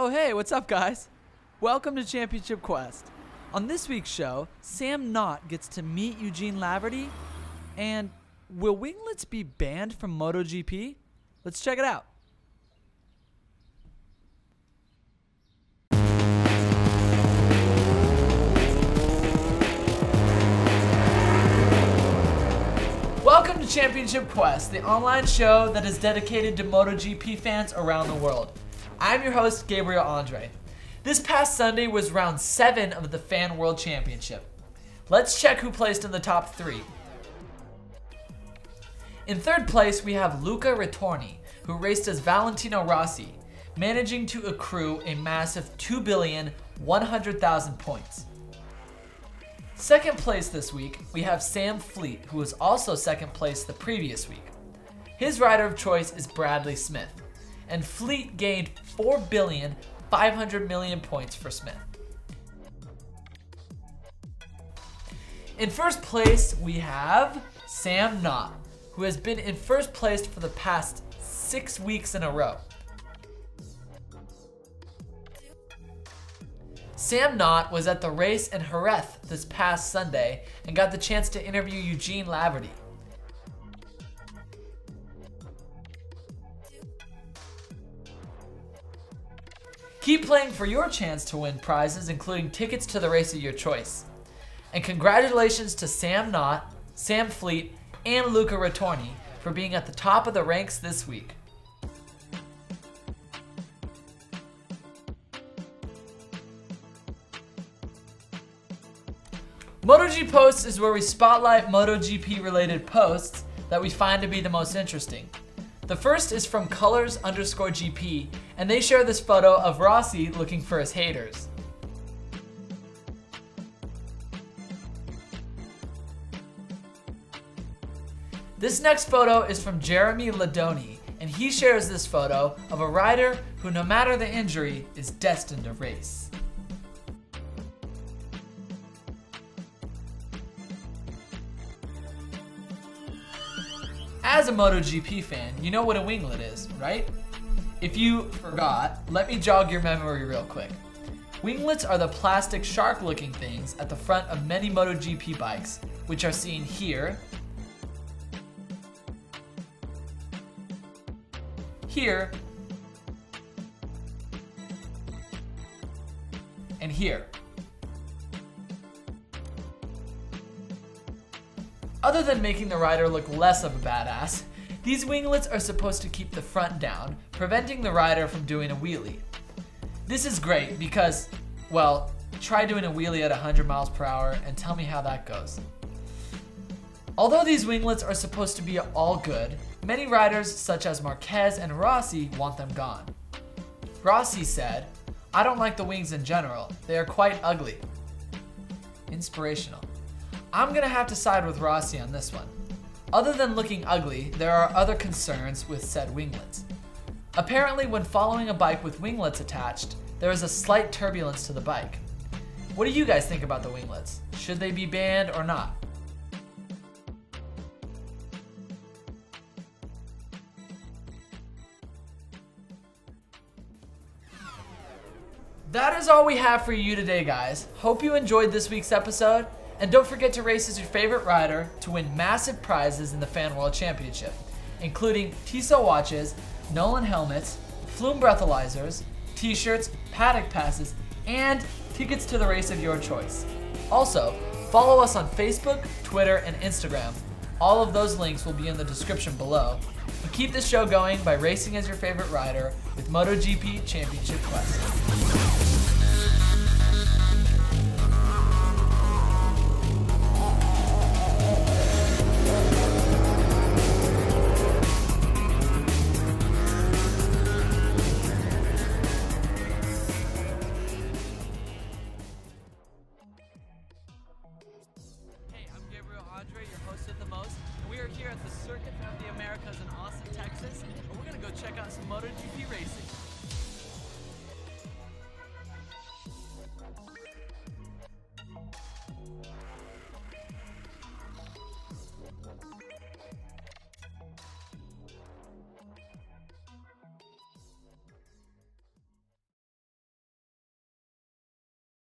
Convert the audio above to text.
Oh, hey, what's up, guys? Welcome to Championship Quest. On this week's show, Sam Knott gets to meet Eugene Laverty, and will winglets be banned from MotoGP? Let's check it out. Welcome to Championship Quest, the online show that is dedicated to MotoGP fans around the world. I'm your host, Gabriel Andre. This past Sunday was round 7 of the Fan World Championship. Let's check who placed in the top 3. In third place, we have Luca Ritorni, who raced as Valentino Rossi, managing to accrue a massive 2,100,000 points. Second place this week, we have Sam Fleet, who was also second place the previous week. His rider of choice is Bradley Smith, and Fleet gained 4 billion 500 million points for Smith. In first place, we have Sam Knott, who has been in first place for the past six weeks in a row. Sam Knott was at the race in Jerez this past Sunday and got the chance to interview Eugene Laverty. Keep playing for your chance to win prizes, including tickets to the race of your choice. And congratulations to Sam Knott, Sam Fleet, and Luca Ritorni for being at the top of the ranks this week. MotoG Posts is where we spotlight MotoGP related posts that we find to be the most interesting. The first is from colors underscore GP, and they share this photo of Rossi looking for his haters. This next photo is from Jeremy Ladoni, and he shares this photo of a rider who, no matter the injury, is destined to race. As a MotoGP fan, you know what a winglet is, right? If you forgot, let me jog your memory real quick. Winglets are the plastic shark looking things at the front of many MotoGP bikes, which are seen here, here, and here. Other than making the rider look less of a badass, these winglets are supposed to keep the front down, preventing the rider from doing a wheelie. This is great because, well, try doing a wheelie at 100 miles per hour and tell me how that goes. Although these winglets are supposed to be all good, many riders such as Marquez and Rossi want them gone. Rossi said, I don't like the wings in general, they are quite ugly. Inspirational. I'm gonna have to side with Rossi on this one. Other than looking ugly, there are other concerns with said winglets. Apparently, when following a bike with winglets attached, there is a slight turbulence to the bike. What do you guys think about the winglets? Should they be banned or not? That is all we have for you today, guys. Hope you enjoyed this week's episode. And don't forget to race as your favorite rider to win massive prizes in the Fan World Championship, including Tissot watches, Nolan helmets, Flume breathalyzers, t-shirts, paddock passes, and tickets to the race of your choice. Also, follow us on Facebook, Twitter, and Instagram. All of those links will be in the description below. And keep this show going by racing as your favorite rider with MotoGP Championship Quest. Here at the Circuit of the Americas in Austin, Texas, and we're gonna go check out some MotoGP racing.